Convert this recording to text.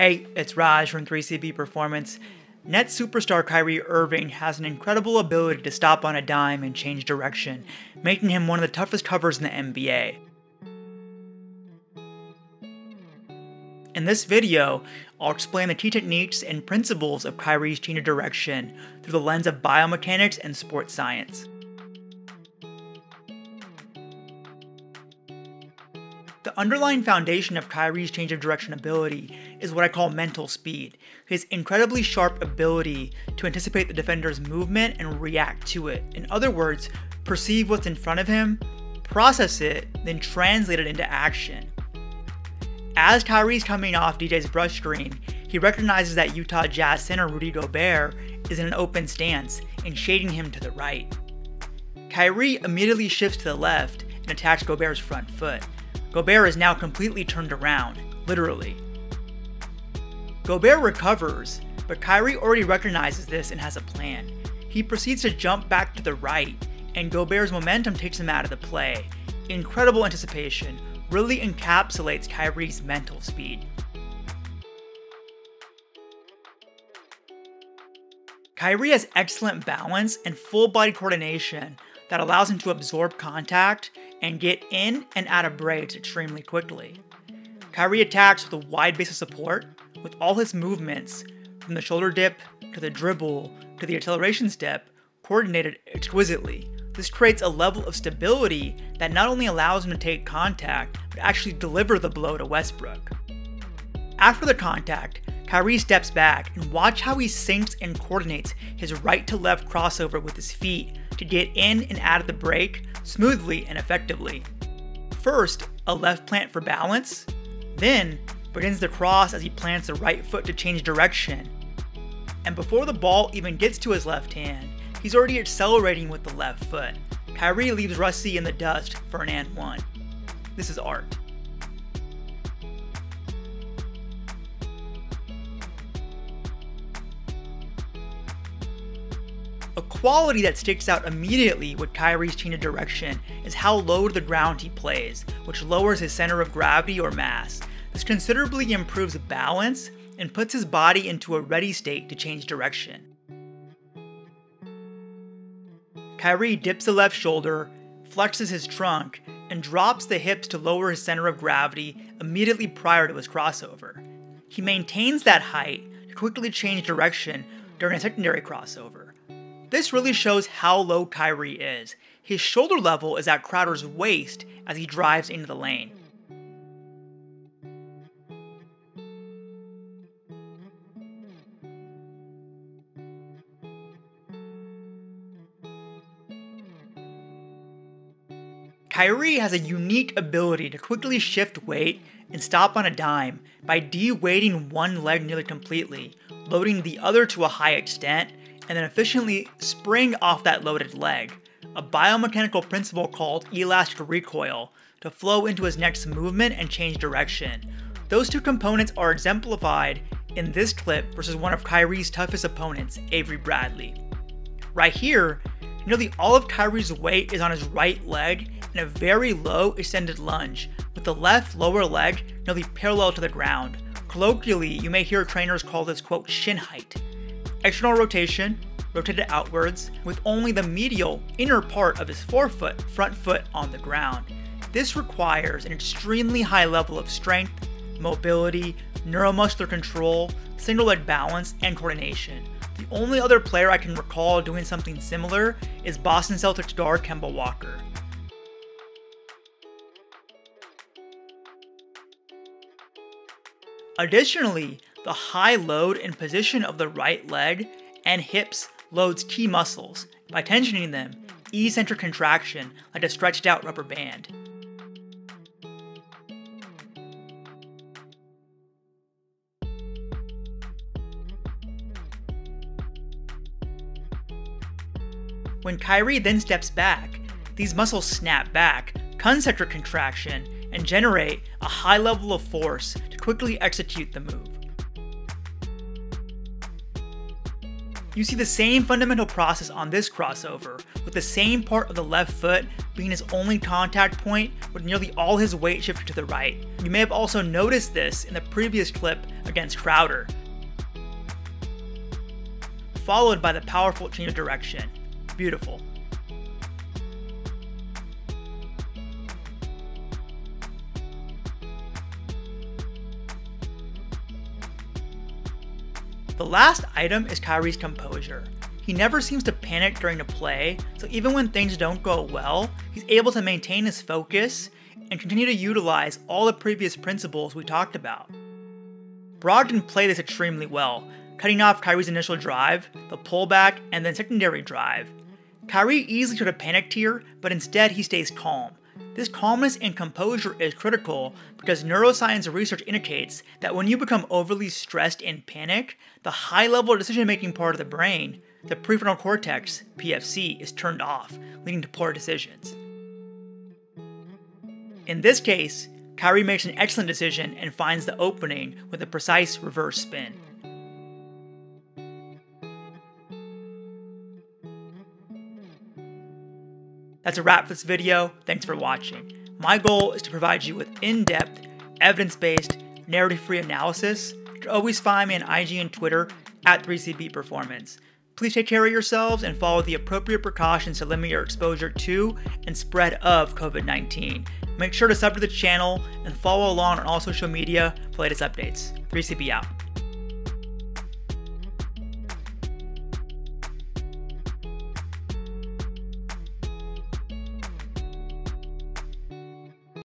Hey, it's Raj from 3CB Performance. Net superstar Kyrie Irving has an incredible ability to stop on a dime and change direction, making him one of the toughest covers in the NBA. In this video, I'll explain the key techniques and principles of Kyrie's change of direction through the lens of biomechanics and sports science. The underlying foundation of Kyrie's change of direction ability is what I call mental speed, his incredibly sharp ability to anticipate the defender's movement and react to it. In other words, perceive what's in front of him, process it, then translate it into action. As Kyrie's coming off DJ's brush screen, he recognizes that Utah Jazz center Rudy Gobert is in an open stance and shading him to the right. Kyrie immediately shifts to the left and attacks Gobert's front foot. Gobert is now completely turned around, literally. Gobert recovers, but Kyrie already recognizes this and has a plan. He proceeds to jump back to the right, and Gobert's momentum takes him out of the play. Incredible anticipation really encapsulates Kyrie's mental speed. Kyrie has excellent balance and full body coordination that allows him to absorb contact and get in and out of breaks extremely quickly. Kyrie attacks with a wide base of support, with all his movements, from the shoulder dip to the dribble to the acceleration step, coordinated exquisitely. This creates a level of stability that not only allows him to take contact, but actually deliver the blow to Westbrook. After the contact, Kyrie steps back and watch how he syncs and coordinates his right to left crossover with his feet to get in and out of the break smoothly and effectively. First, a left plant for balance, then begins the cross as he plants the right foot to change direction. And before the ball even gets to his left hand, he's already accelerating with the left foot. Kyrie leaves Rusty in the dust for an and one. This is art. A quality that sticks out immediately with Kyrie's change of direction is how low to the ground he plays, which lowers his center of gravity or mass. This considerably improves balance and puts his body into a ready state to change direction. Kyrie dips the left shoulder, flexes his trunk, and drops the hips to lower his center of gravity immediately prior to his crossover. He maintains that height to quickly change direction during a secondary crossover. This really shows how low Kyrie is. His shoulder level is at Crowder's waist as he drives into the lane. Kyrie has a unique ability to quickly shift weight and stop on a dime by de-weighting one leg nearly completely, loading the other to a high extent, and then efficiently spring off that loaded leg, a biomechanical principle called elastic recoil, to flow into his next movement and change direction. Those two components are exemplified in this clip versus one of Kyrie's toughest opponents, Avery Bradley. Right here, nearly all of Kyrie's weight is on his right leg in a very low extended lunge, with the left lower leg nearly parallel to the ground. Colloquially, you may hear trainers call this quote shin height. External rotation, rotated outwards, with only the medial inner part of his forefoot, front foot on the ground. This requires an extremely high level of strength, mobility, neuromuscular control, single leg balance, and coordination. The only other player I can recall doing something similar is Boston Celtics guard Kemba Walker. Additionally, the high load and position of the right leg and hips loads key muscles. By tensioning them, eccentric contraction like a stretched out rubber band. When Kyrie then steps back, these muscles snap back, concentric contraction, and generate a high level of force to quickly execute the move. You see the same fundamental process on this crossover, with the same part of the left foot being his only contact point with nearly all his weight shifted to the right. You may have also noticed this in the previous clip against Crowder. Followed by the powerful change of direction. Beautiful. The last item is Kyrie's composure. He never seems to panic during a play, so even when things don't go well, he's able to maintain his focus and continue to utilize all the previous principles we talked about. Brogdon played this extremely well, cutting off Kyrie's initial drive, the pullback, and then secondary drive. Kyrie easily should have panicked here, but instead he stays calm, this calmness and composure is critical because neuroscience research indicates that when you become overly stressed and panic, the high level decision making part of the brain, the prefrontal cortex, PFC, is turned off, leading to poor decisions. In this case, Kyrie makes an excellent decision and finds the opening with a precise reverse spin. That's a wrap for this video. Thanks for watching. My goal is to provide you with in-depth, evidence-based, narrative-free analysis. You can always find me on IG and Twitter at 3CB Performance. Please take care of yourselves and follow the appropriate precautions to limit your exposure to and spread of COVID-19. Make sure to sub to the channel and follow along on all social media for latest updates. 3CB out.